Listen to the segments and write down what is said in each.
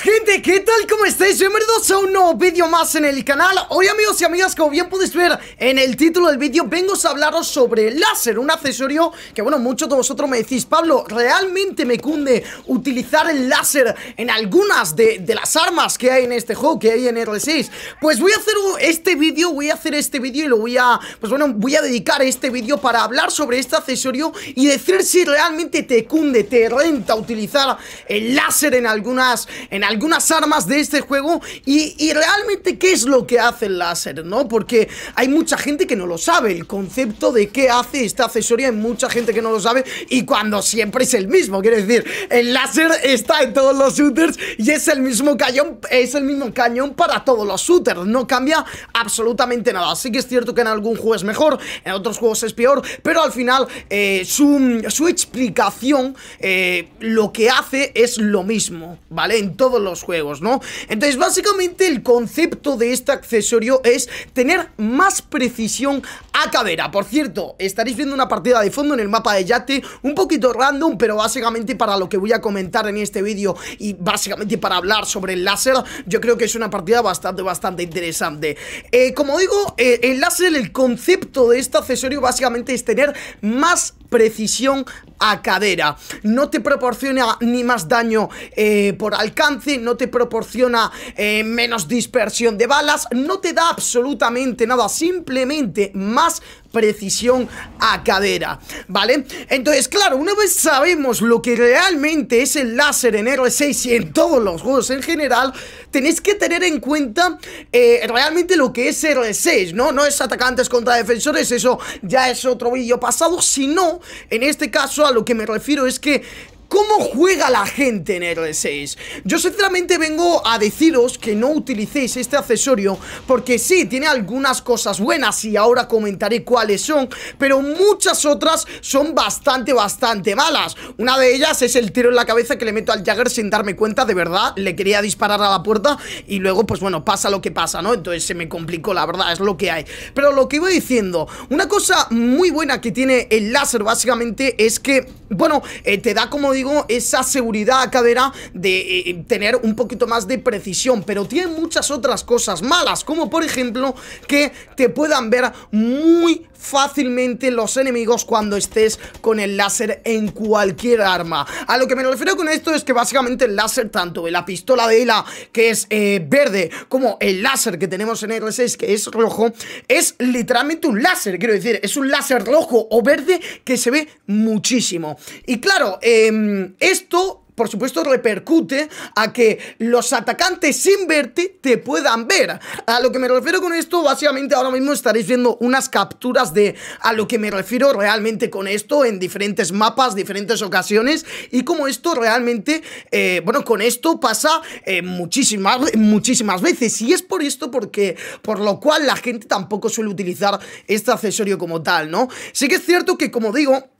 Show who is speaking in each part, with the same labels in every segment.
Speaker 1: gente, ¿qué tal? ¿Cómo estáis? Bienvenidos a un nuevo vídeo más en el canal Hoy amigos y amigas, como bien podéis ver en el título del vídeo Vengo a hablaros sobre el láser, un accesorio que bueno, muchos de vosotros me decís Pablo, ¿realmente me cunde utilizar el láser en algunas de, las armas que hay en este juego, que hay en R6? Pues voy a hacer este vídeo, voy a hacer este vídeo y lo voy a, pues bueno, voy a dedicar este vídeo para hablar sobre este accesorio Y decir si realmente te cunde, te renta utilizar el láser en algunas en algunas armas de este juego y, realmente qué es lo que hace el láser, ¿no? Porque hay mucha gente que no lo sabe, el concepto de qué hace esta accesorio hay mucha gente que no lo sabe y cuando siempre es el mismo, quiere decir, el láser está en todos los shooters y es el mismo cañón, es el mismo cañón para todos los shooters, no cambia absolutamente nada, sí que es cierto que en algún juego es mejor, en otros juegos es peor, pero al final eh, su, su, explicación eh, lo que hace es lo mismo, ¿vale? En todos los juegos, ¿no? Entonces, básicamente el concepto de este accesorio es tener más precisión a cadera. Por cierto, estaréis viendo una partida de fondo en el mapa de Yate, un poquito random, pero básicamente para lo que voy a comentar en este vídeo y básicamente para hablar sobre el láser, yo creo que es una partida bastante, bastante interesante. Eh, como digo, eh, el láser, el concepto de este accesorio básicamente es tener más precisión a cadera. No te proporciona ni más daño eh, por alcance, no te proporciona eh, menos dispersión de balas, no te da absolutamente nada, simplemente más precisión a cadera, ¿vale? Entonces, claro, una vez sabemos lo que realmente es el láser en R6 y en todos los juegos en general, tenéis que tener en cuenta eh, realmente lo que es R6, ¿no? No es atacantes contra defensores, eso ya es otro vídeo pasado, sino, en este caso, a lo que me refiero es que ¿Cómo juega la gente en R6? Yo sinceramente vengo a deciros que no utilicéis este accesorio porque sí, tiene algunas cosas buenas y ahora comentaré cuáles son, pero muchas otras son bastante, bastante malas. Una de ellas es el tiro en la cabeza que le meto al Jagger sin darme cuenta, de verdad, le quería disparar a la puerta y luego, pues bueno, pasa lo que pasa, ¿no? Entonces se me complicó, la verdad, es lo que hay. Pero lo que iba diciendo, una cosa muy buena que tiene el láser básicamente es que, bueno, eh, te da como digo esa seguridad cadera de eh, eh, tener un poquito más de precisión, pero tiene muchas otras cosas malas, como por ejemplo que te puedan ver muy fácilmente los enemigos cuando estés con el láser en cualquier arma. A lo que me refiero con esto es que básicamente el láser, tanto la pistola de Ela, que es eh, verde, como el láser que tenemos en R6, que es rojo, es literalmente un láser, quiero decir, es un láser rojo o verde que se ve muchísimo. Y claro, em, esto por supuesto, repercute a que los atacantes sin verte te puedan ver. A lo que me refiero con esto, básicamente ahora mismo estaréis viendo unas capturas de a lo que me refiero realmente con esto en diferentes mapas, diferentes ocasiones y como esto realmente, eh, bueno, con esto pasa eh, muchísimas, muchísimas veces y es por esto porque, por lo cual la gente tampoco suele utilizar este accesorio como tal, ¿no? Sí que es cierto que, como digo,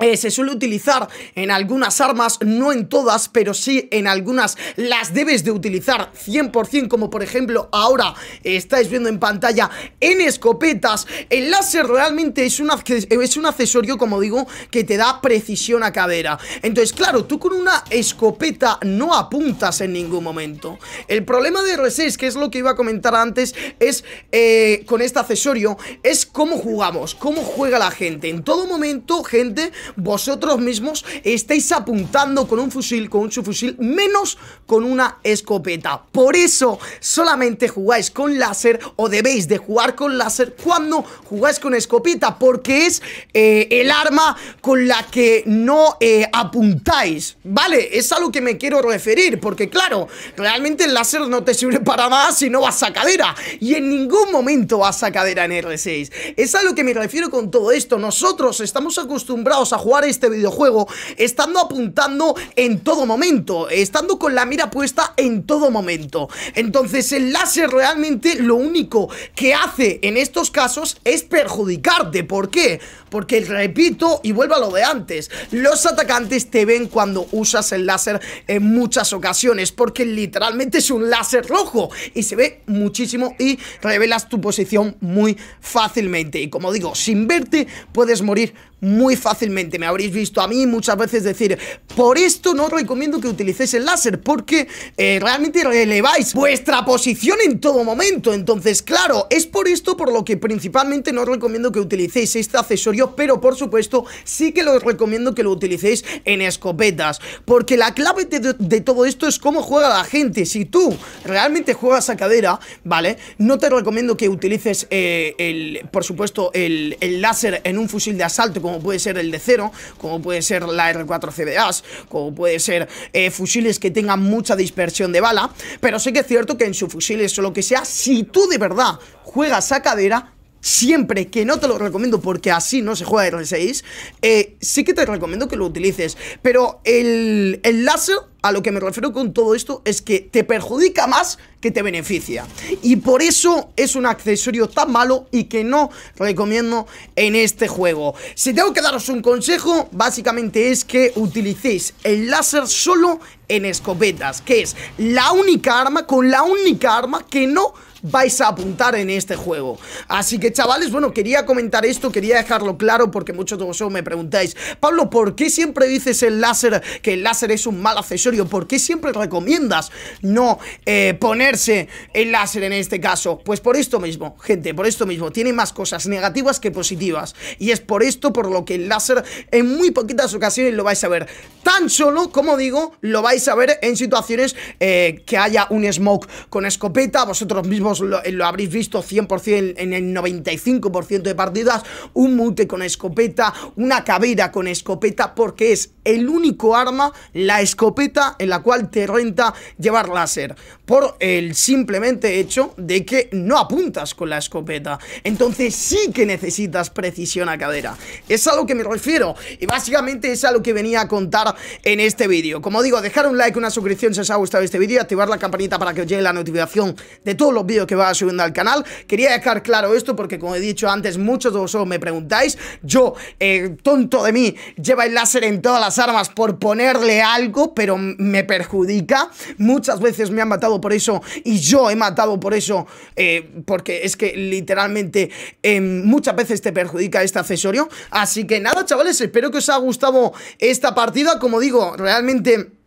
Speaker 1: eh, se suele utilizar en algunas armas, no en todas, pero sí en algunas las debes de utilizar 100%, como por ejemplo ahora estáis viendo en pantalla en escopetas. El láser realmente es un, es un accesorio, como digo, que te da precisión a cadera. Entonces, claro, tú con una escopeta no apuntas en ningún momento. El problema de R6, que es lo que iba a comentar antes, es eh, con este accesorio, es cómo jugamos, cómo juega la gente. En todo momento, gente vosotros mismos estáis apuntando con un fusil, con un subfusil, menos con una escopeta. Por eso solamente jugáis con láser o debéis de jugar con láser cuando jugáis con escopeta, porque es eh, el arma con la que no eh, apuntáis, ¿vale? Es a lo que me quiero referir, porque claro, realmente el láser no te sirve para nada si no vas a cadera, y en ningún momento vas a cadera en R6. Es a lo que me refiero con todo esto. Nosotros estamos acostumbrados a jugar este videojuego estando apuntando en todo momento, estando con la mira puesta en todo momento. Entonces el láser realmente lo único que hace en estos casos es perjudicarte. ¿Por qué? Porque repito y vuelvo a lo de antes, los atacantes te ven cuando usas el láser en muchas ocasiones porque literalmente es un láser rojo y se ve muchísimo y revelas tu posición muy fácilmente. Y como digo, sin verte puedes morir muy fácilmente me habréis visto a mí muchas veces decir, por esto no recomiendo que utilicéis el láser, porque eh, realmente releváis vuestra posición en todo momento. Entonces, claro, es por esto por lo que principalmente no os recomiendo que utilicéis este accesorio, pero por supuesto sí que os recomiendo que lo utilicéis en escopetas, porque la clave de, todo esto es cómo juega la gente. Si tú realmente juegas a cadera, ¿vale? No te recomiendo que utilices, eh, el, por supuesto, el láser en un fusil de asalto, como puede ser el de cero, como puede ser la R4 CBAs, como puede ser eh, fusiles que tengan mucha dispersión de bala, pero sí que es cierto que en sus fusiles o lo que sea, si tú de verdad juegas a cadera, siempre que no te lo recomiendo porque así no se juega R6, eh, sí que te recomiendo que lo utilices. Pero el, el láser, a lo que me refiero con todo esto, es que te perjudica más que te beneficia. Y por eso es un accesorio tan malo y que no recomiendo en este juego. Si tengo que daros un consejo, básicamente es que utilicéis el láser solo en escopetas, que es la única arma, con la única arma que no vais a apuntar en este juego Así que chavales, bueno, quería comentar esto Quería dejarlo claro porque muchos de vosotros me preguntáis Pablo, ¿por qué siempre dices el láser que el láser es un mal accesorio? ¿Por qué siempre recomiendas no eh, ponerse el láser en este caso? Pues por esto mismo, gente, por esto mismo Tiene más cosas negativas que positivas Y es por esto por lo que el láser en muy poquitas ocasiones lo vais a ver Tan solo, como digo, lo vais a ver en situaciones eh, que haya un smoke con escopeta Vosotros mismos eh, lo, habréis visto 100% en el 95% de partidas, un mute con escopeta, una cabera con escopeta, porque es el único arma, la escopeta, en la cual te renta llevar láser, por el simplemente hecho de que no apuntas con la escopeta. Entonces sí que necesitas precisión a cadera. Es a lo que me refiero, y básicamente es a lo que venía a contar en este vídeo. Como digo, dejar un like, una suscripción si os ha gustado este vídeo, activar la campanita para que os llegue la notificación de todos los vídeos que va subiendo al canal. Quería dejar claro esto porque como he dicho antes, muchos de vosotros me preguntáis, yo, tonto de mí, lleva el láser en todas las armas por ponerle algo, pero me perjudica. Muchas veces me han matado por eso y yo he matado por eso, eh, porque es que literalmente em, muchas veces te perjudica este accesorio. Así que nada, chavales, espero que os haya gustado esta partida. Como digo, realmente...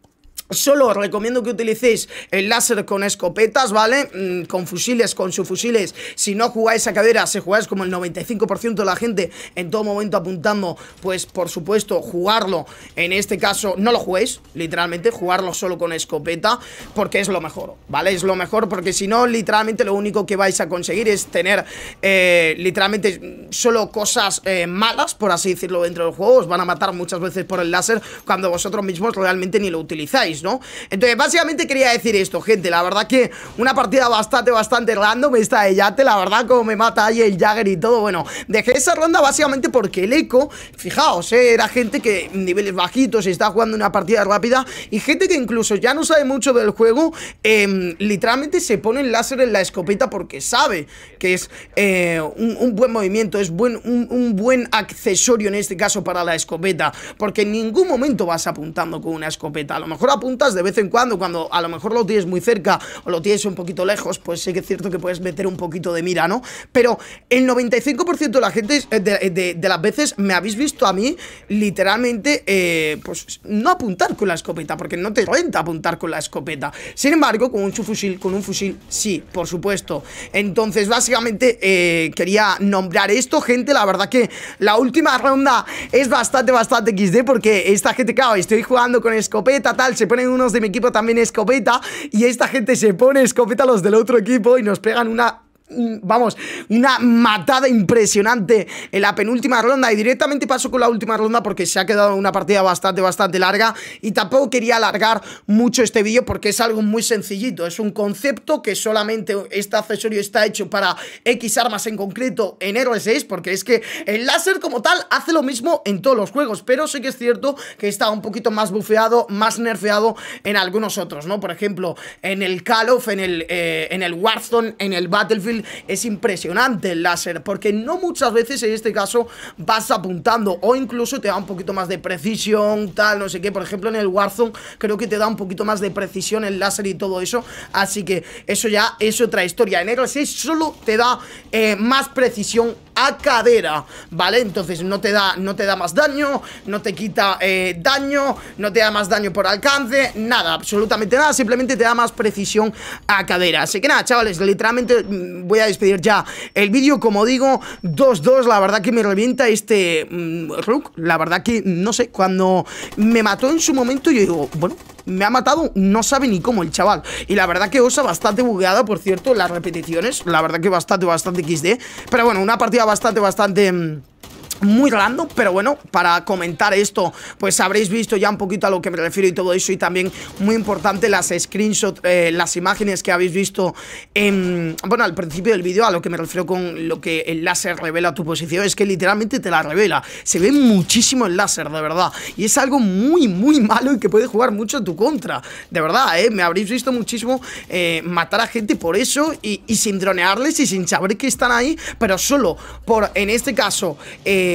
Speaker 1: Solo os recomiendo que utilicéis el láser con escopetas, ¿vale? Mm, con fusiles, con subfusiles. Si no jugáis a cadera, si jugáis como el 95% de la gente en todo momento apuntando, pues por supuesto jugarlo, en este caso no lo juguéis, literalmente, jugarlo solo con escopeta, porque es lo mejor, ¿vale? Es lo mejor porque si no, literalmente lo único que vais a conseguir es tener eh, literalmente solo cosas eh, malas, por así decirlo, dentro del juego. Os van a matar muchas veces por el láser cuando vosotros mismos realmente ni lo utilizáis. ¿No? Entonces, básicamente quería decir esto, gente La verdad que una partida bastante, bastante random Esta de Yate, la verdad, como me mata ahí el Jagger y todo Bueno, dejé esa ronda básicamente porque el eco Fijaos, ¿eh? era gente que niveles bajitos Está jugando una partida rápida Y gente que incluso ya no sabe mucho del juego eh, Literalmente se pone el láser en la escopeta Porque sabe que es eh, un, buen movimiento Es un buen accesorio en este caso para la escopeta Porque en ningún momento vas apuntando con una escopeta A lo mejor apuntas de vez en cuando, cuando a lo mejor lo tienes muy cerca o lo tienes un poquito lejos, pues sí que es cierto que puedes meter un poquito de mira, ¿no? Pero el 95% de la gente, eh, de, las veces, me habéis visto a mí literalmente, eh, pues no apuntar con la escopeta, porque no te renta apuntar con la escopeta. Sin embargo, con un fusil, con un fusil, sí, por supuesto. Entonces, básicamente, eh, quería nombrar esto, gente, la verdad que la última ronda es bastante, bastante XD, porque esta gente, claro, estoy jugando con escopeta, tal, se ponen unos de mi equipo también escopeta y esta gente se pone escopeta a los del otro equipo y nos pegan una vamos, una matada impresionante en la penúltima ronda. Y directamente paso con la última ronda porque se ha quedado una partida bastante, bastante larga. Y tampoco quería alargar mucho este vídeo porque es algo muy sencillito, es un concepto que solamente este accesorio está hecho para X armas en concreto en R6 porque es que el láser como tal hace lo mismo en todos los juegos, pero sí que es cierto que está un poquito más bufeado, más nerfeado en algunos otros, ¿no? Por ejemplo, en el Call of, en el, eh, en el Warzone, en el Battlefield es impresionante el láser, porque no muchas veces en este caso vas apuntando o incluso te da un poquito más de precisión, tal, no sé qué, por ejemplo en el Warzone creo que te da un poquito más de precisión el láser y todo eso, así que eso ya es otra historia, en R6 solo te da eh, más precisión a cadera, ¿vale? Entonces no te da, no te da más daño, no te quita eh, daño, no te da más daño por alcance, nada, absolutamente nada, simplemente te da más precisión a cadera. Así que nada, chavales, literalmente mm, voy a despedir ya el vídeo, como digo, 2-2, la verdad que me revienta este mm, Rook, la verdad que, no sé, cuando me mató en su momento yo digo, bueno, me ha matado, no sabe ni cómo el chaval. Y la verdad que osa bastante bugueada, por cierto, las repeticiones. La verdad que bastante, bastante XD. Pero bueno, una partida bastante, bastante... Muy random, pero bueno, para comentar esto, pues habréis visto ya un poquito a lo que me refiero y todo eso, y también muy importante las screenshots, eh, las imágenes que habéis visto en, bueno, al principio del vídeo, a lo que me refiero con lo que el láser revela tu posición, es que literalmente te la revela, se ve muchísimo el láser, de verdad, y es algo muy, muy malo y que puede jugar mucho en tu contra, de verdad, eh, me habréis visto muchísimo eh, matar a gente por eso, y, y sin dronearles y sin saber que están ahí, pero solo por, en este caso,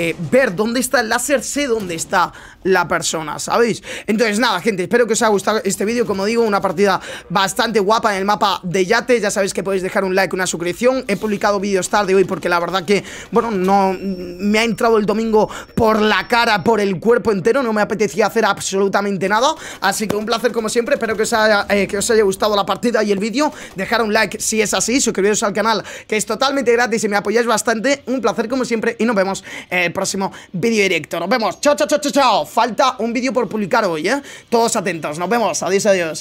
Speaker 1: eh, ver dónde está el láser, sé dónde está la persona, ¿sabéis? Entonces nada, gente, espero que os haya gustado este vídeo. Como digo, una partida bastante guapa en el mapa de Yate. Ya sabéis que podéis dejar un like, una suscripción. He publicado vídeos tarde hoy porque la verdad que, bueno, no me ha entrado el domingo por la cara, por el cuerpo entero. No me apetecía hacer absolutamente nada. Así que un placer como siempre, espero que os haya, eh, que os haya gustado la partida y el vídeo. Dejar un like si es así, suscribiros al canal que es totalmente gratis y me apoyáis bastante. Un placer como siempre y nos vemos el próximo vídeo directo. Nos vemos, chao, chao, chao, chao, chao. Falta un vídeo por publicar hoy, ¿eh? Todos atentos, nos vemos, adiós, adiós